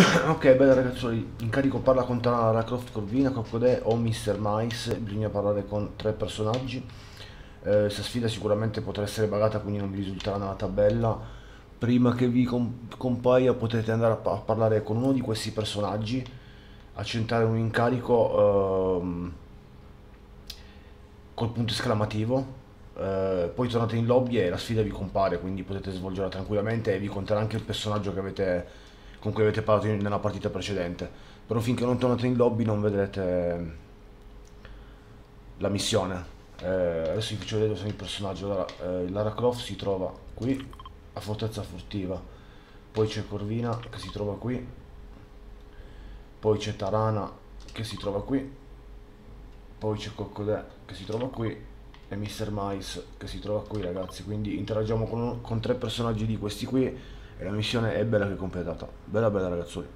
Ok, bella ragazzuoli, incarico parla con Lara Croft Corvina, Coccodè o Mr. Mice, bisogna parlare con tre personaggi. Eh, questa sfida sicuramente potrà essere pagata, quindi non vi risulterà nella tabella. Prima che vi com- compaia potete andare a, pa- a parlare con uno di questi personaggi, accentare un incarico ehm, col punto esclamativo. eh, poi tornate in lobby e la sfida vi compare, quindi potete svolgerla tranquillamente e vi conterà anche il personaggio che avete, con cui avete parlato nella partita precedente. Però finché non tornate in lobby non vedrete la missione. Eh, adesso vi faccio vedere dove sono i personaggi. Allora, eh, Lara Croft si trova qui, a Fortezza Furtiva. Poi c'è Corvina che si trova qui. Poi c'è Tarana che si trova qui. Poi c'è Coccodè che si trova qui. E Mr. Mice che si trova qui, ragazzi. Quindi interagiamo con, con tre personaggi di questi qui. E la missione è bella che completata. Bella bella ragazzoli.